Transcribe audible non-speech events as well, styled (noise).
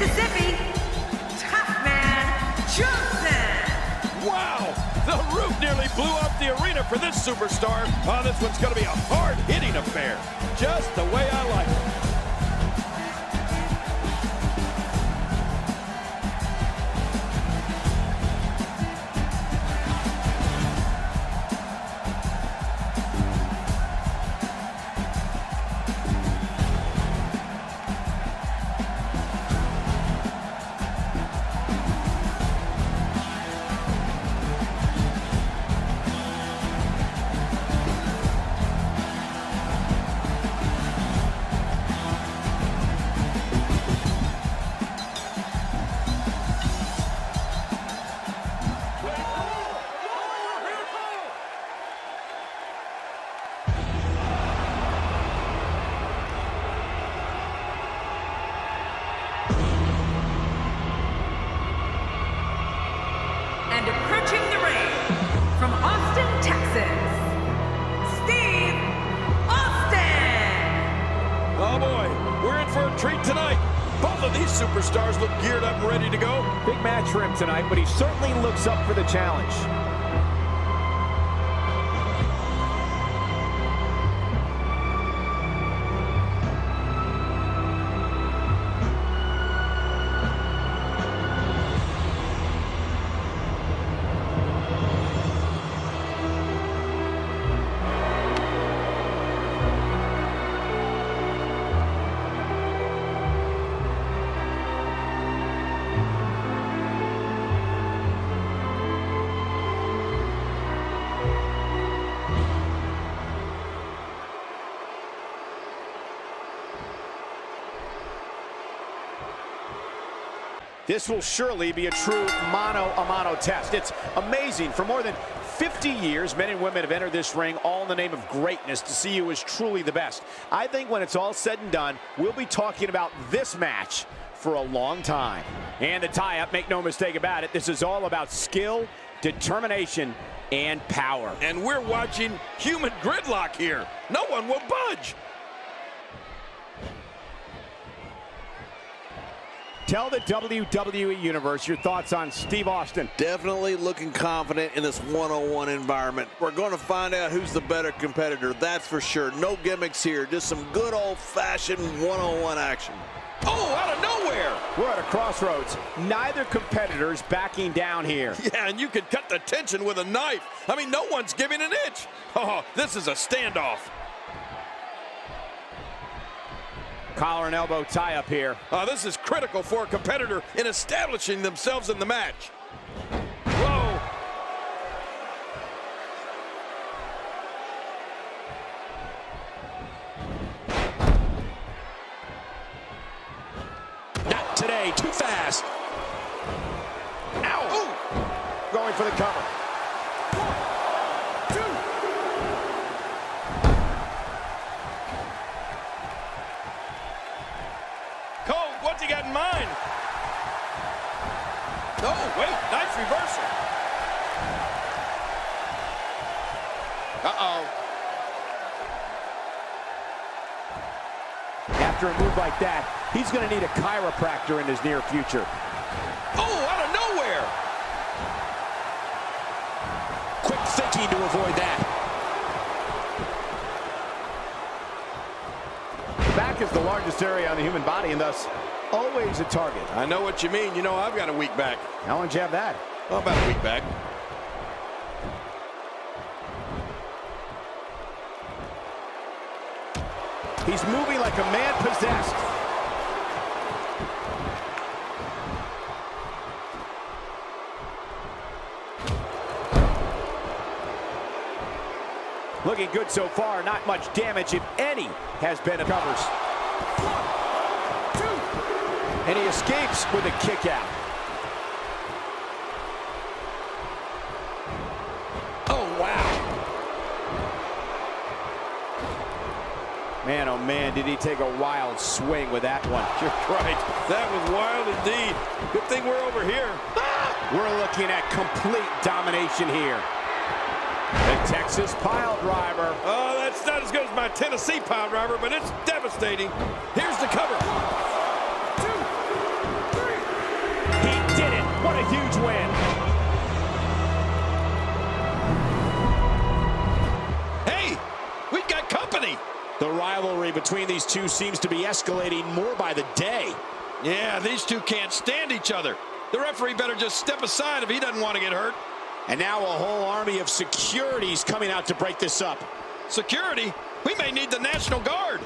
Mississippi, Tough Man Johnson. Wow! The roof nearly blew up the arena for this superstar. Oh, this one's going to be a hard-hitting affair. Just the way I like it. Superstars look geared up and ready to go. Big match for him tonight, but he certainly looks up for the challenge. This will surely be a true mano-a-mano test. It's amazing. For more than 50 years, men and women have entered this ring all in the name of greatness to see who is truly the best. I think when it's all said and done, we'll be talking about this match for a long time. And the tie-up, make no mistake about it, this is all about skill, determination, and power. And we're watching human gridlock here. No one will budge. Tell the WWE Universe your thoughts on Steve Austin. Definitely looking confident in this one-on-one environment. We're going to find out who's the better competitor, that's for sure. No gimmicks here, just some good old-fashioned one-on-one action. Oh, out of nowhere. We're at a crossroads. Neither competitor's backing down here. (laughs) Yeah, and you can cut the tension with a knife. I mean, no one's giving an inch. Oh, this is a standoff. Collar and elbow tie up here. Uh, this is critical for a competitor in establishing themselves in the match. Whoa. Not today, too fast. Ow! Ooh. Going for the cover. Cole, what's he got in mind? Oh, wait, nice reversal. Uh-oh. After a move like that, he's going to need a chiropractor in his near future. Oh, out of nowhere. Quick thinking to avoid that. The back is the largest area on the human body and thus always a target. I know what you mean. You know I've got a weak back. How long did you have that? Well, about a week back. He's moving like a man possessed. Looking good so far. Not much damage, if any, has been covers. And he escapes with a kick out. Oh, wow. Man, oh man, did he take a wild swing with that one. (laughs) You're right. That was wild indeed. Good thing we're over here. Ah! We're looking at complete domination here. The Texas pile driver. Oh, that's not as good as my Tennessee pile driver, but it's devastating. Here's the cover. Huge win. Hey, we've got company. The rivalry between these two seems to be escalating more by the day. Yeah, these two can't stand each other. The referee better just step aside if he doesn't want to get hurt. And now a whole army of securities coming out to break this up. Security? We may need the National Guard.